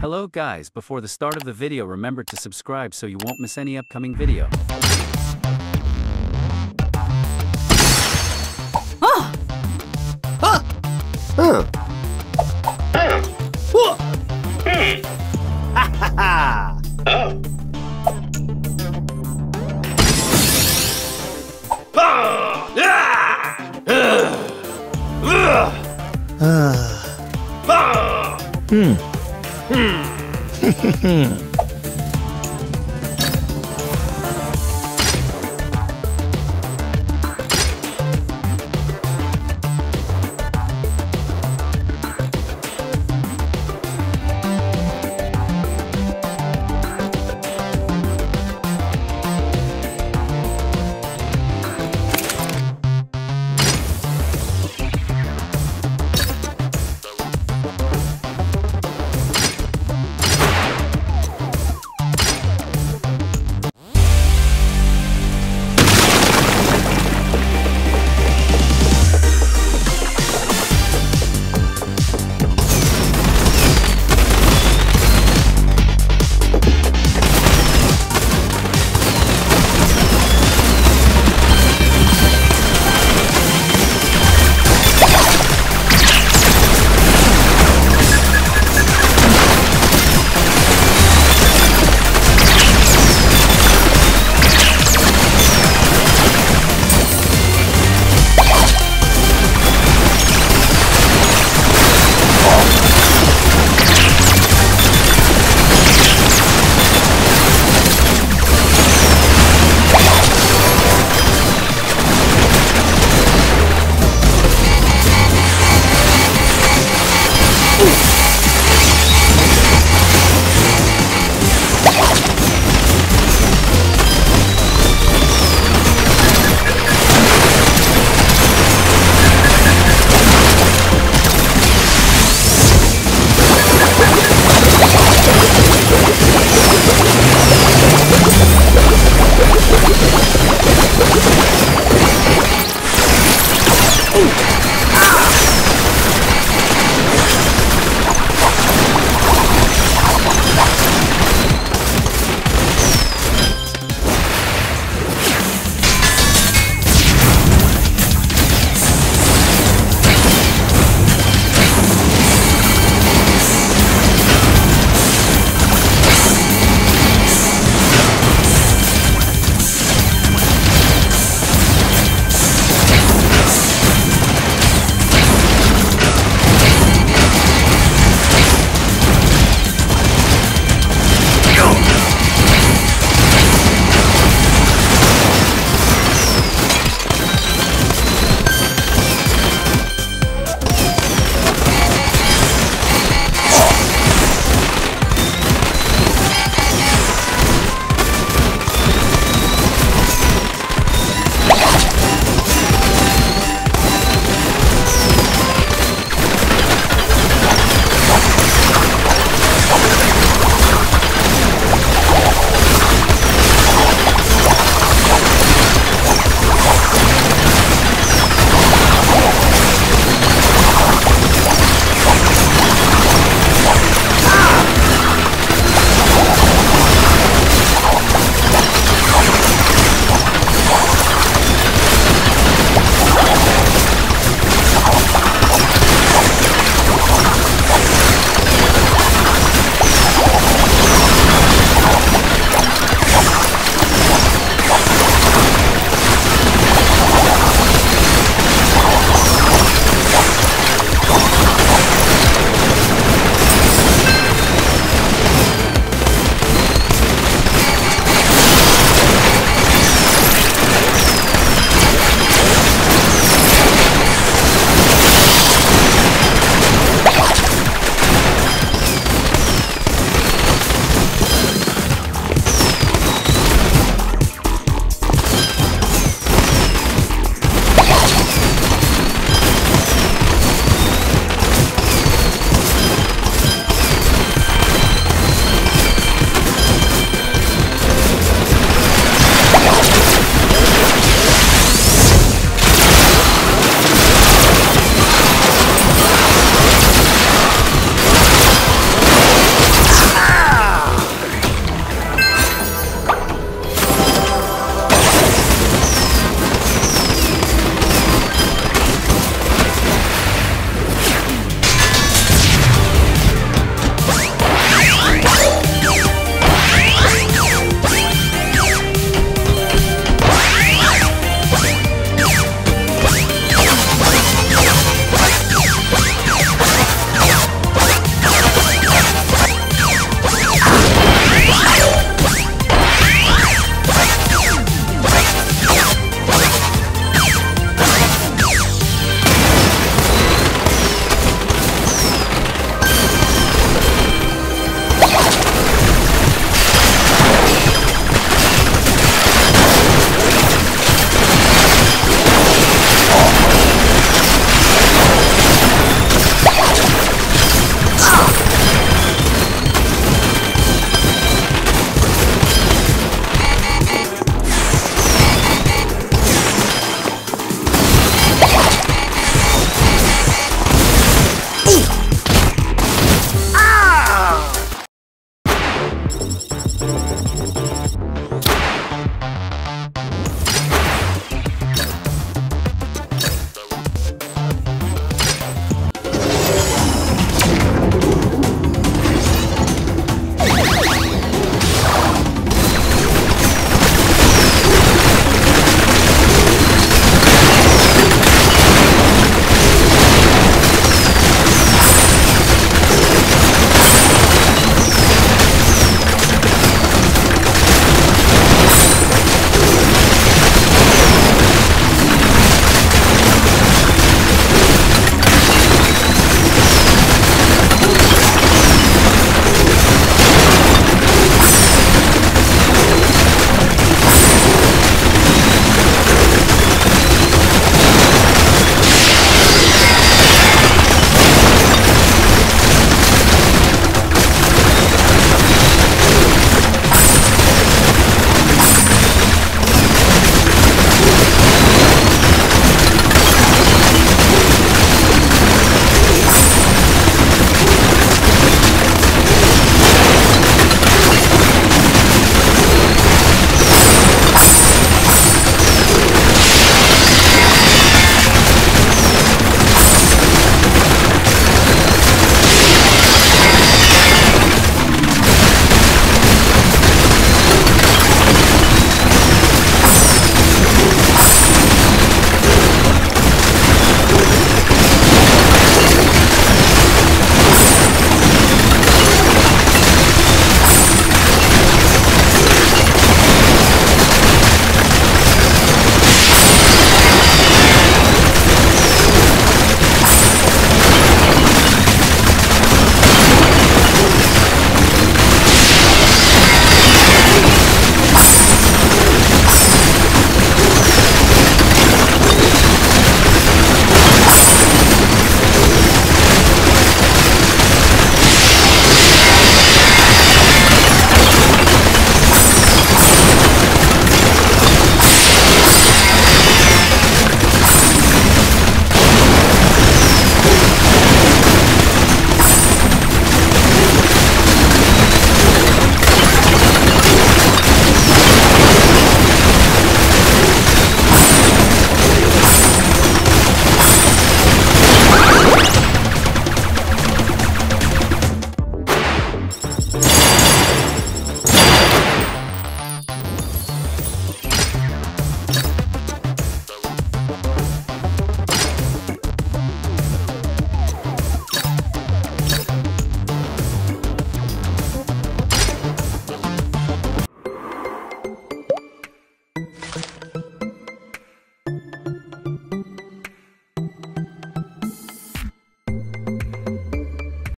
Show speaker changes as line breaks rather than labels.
Hello guys, before the start of the video remember to subscribe so you won't miss any upcoming video.
Ah! Ah! Hmm. Hmm.